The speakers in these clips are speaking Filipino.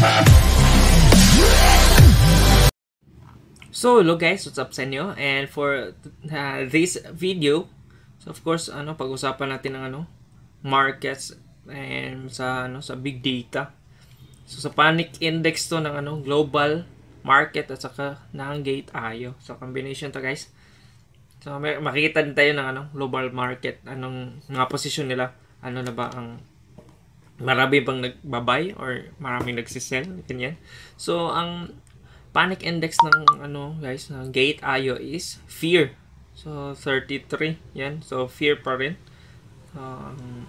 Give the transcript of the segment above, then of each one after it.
So, hello guys, what's up sa inyo? And for uh, this video, so of course, ano, pag-usapan natin ng ano, markets and sa ano, sa big data. So sa panic index to ng ano, global market at saka ng gate ayo. So combination to guys. So makikita din tayo ng ano, global market, anong mga posisyon nila, ano na ba ang marami bang nagbabay or maraming nagsisell, ganyan. So ang panic index ng ano guys ng gate ayo is fear. So 33 yan. So fear pa rin. Um,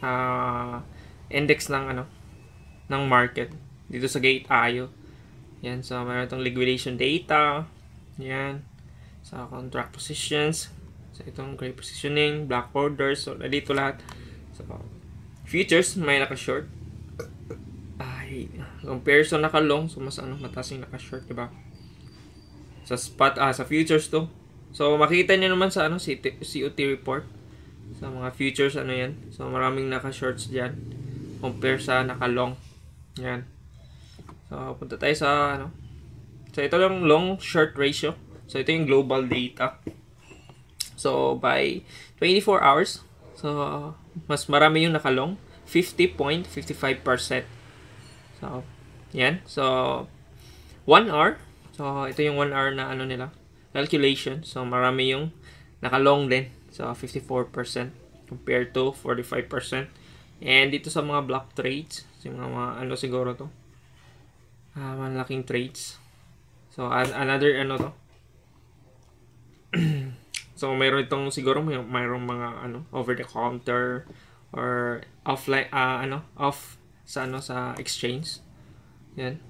uh, index ng ano ng market dito sa gate ayo yan. So mayroon itong liquidation data. Yan. Sa so, contract positions. Sa so, itong gray positioning black orders so dito lahat. So futures may naka short ay comparison naka long so mas ano mataas yung naka short diba? Sa spot ah sa futures to. So makita niyo naman sa ano COT report. Sa mga futures ano yan. So maraming naka shorts diyan compare sa naka long yan. So punta tayo sa ano. So ito lang long short ratio. So ito yung global data. So by 24 hours. So mas marami yung naka long 50.55% So, yan. So, 1 hour. So, ito yung 1 hour na ano nila. Calculation. So, marami yung naka-long din. So, 54% compared to 45%. And dito sa mga block trades, yung mga, mga ano siguro to. Uh, malaking trades. So, another ano to. so, mayroon itong siguro may mayroong mga ano over the counter or offline uh, ano off sa ano sa exchange. Yan.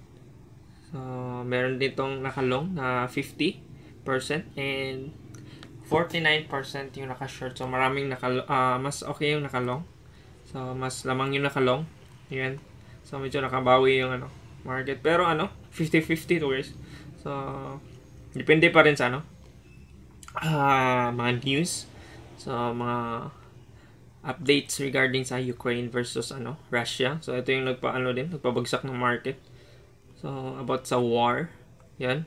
So, meron ditong nakalong na 50% and 49% yung naka-short. So, maraming naka uh, mas okay yung nakalong. So, mas lamang yung nakalong. Yan. So, medyo nakabawi yung ano, market. Pero ano, 50-50 to guys. So, depende pa rin sa ano, uh, mga news. So, mga updates regarding sa Ukraine versus ano Russia. So ito yung nagpaano din, nagpabagsak ng market. So about sa war. Yan.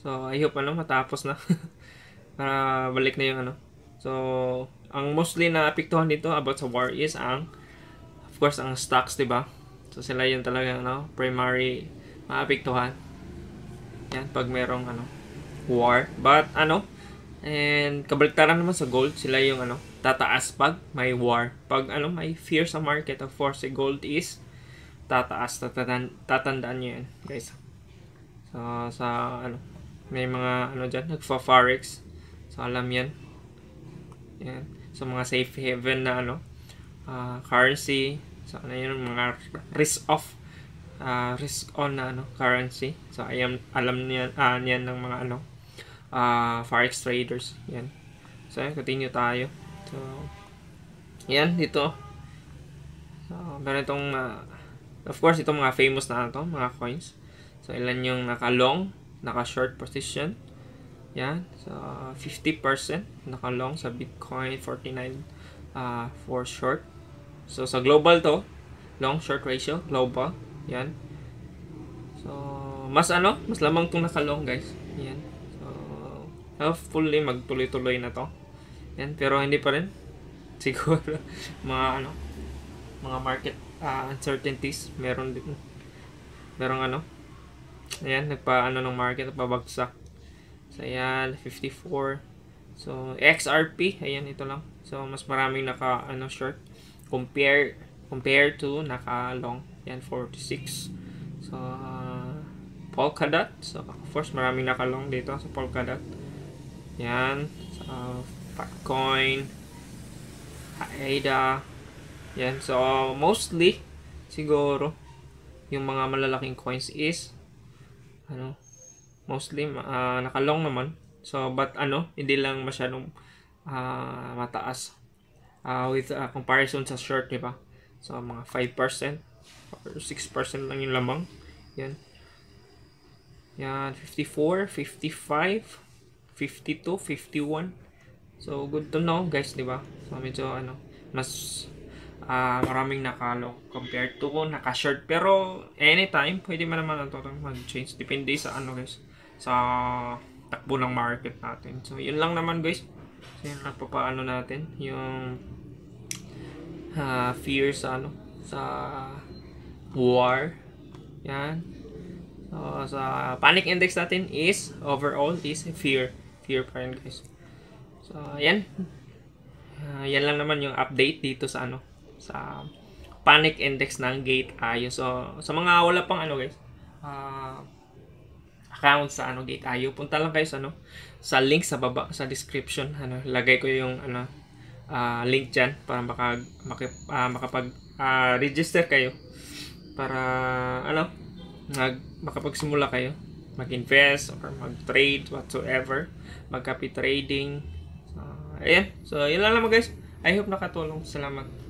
So I hope ano matapos na. Para balik na yung ano. So ang mostly na apektuhan dito about sa war is ang of course ang stocks, 'di ba? So sila yung talaga ano, primary maapektuhan. Yan pag merong ano war. But ano, and kabaliktaran naman sa gold, sila yung ano, tataas pag may war. Pag ano, may fear sa market, of course, si gold is tataas. Tatandaan, tatandaan nyo yan, guys. So, sa ano, may mga ano dyan, nagfa-forex. So, alam yan. Yan. So, mga safe haven na ano, uh, currency. So, ano yun, mga risk off uh, risk on na ano, currency. So, ayan, alam niyan, uh, niyan ng mga ano, uh, forex traders. Yan. So, continue tayo. So, yan, dito. So, meron itong, uh, of course, itong mga famous na ito, mga coins. So, ilan yung naka-long, naka-short position. Yan. So, 50% naka-long sa Bitcoin, 49 uh, for short. So, sa global to, long-short ratio, global. Yan. So, mas ano, mas lamang itong naka-long, guys. Yan. So, hopefully, magtuloy-tuloy na to. Yan, pero hindi pa rin. Siguro, mga ano, mga market uh, uncertainties, meron din. Merong ano, ayan, nagpa ano ng market, pabagsak. So, ayan, 54. So, XRP, ayan, ito lang. So, mas maraming naka, ano, short. Compare, compare to naka long. Yan, 46. So, uh, Polkadot. So, of course, maraming naka long dito sa Polkadot. Yan. So, Bitcoin, ADA, yan. So, mostly, siguro, yung mga malalaking coins is, ano, mostly, uh, nakalong naman. So, but ano, hindi lang masyadong uh, mataas uh, with uh, comparison sa short, di ba? So, mga 5% or 6% lang yung lamang. Yan. Yan, 54, 55, 52, 51. So, good to know, guys, di ba? So, medyo, ano, mas ah, maraming nakalo compared to naka-short. Pero anytime, pwede man naman ito mag-change. Depende sa ano guys, sa takbo ng market natin. So, yun lang naman guys. So, yun lang papaano natin. Yung ah, fear sa ano, sa war. Yan. So, sa panic index natin is, overall, is fear. Fear pa rin guys. So, yan. Ah, yan lang naman yung update dito sa ano, sa panic index ng Gate IO. So, sa mga wala pang ano guys, ah, account sa ano Gate IO, punta lang kayo sa ano, sa link sa baba sa description, ano, lagay ko yung ano ah, link diyan para maka, maki, ah, makapag ah, register kayo para ano, mag makapagsimula kayo mag-invest or mag-trade whatsoever, mag-copy trading. So, ayan. So, yun lang naman guys. I hope nakatulong. Salamat.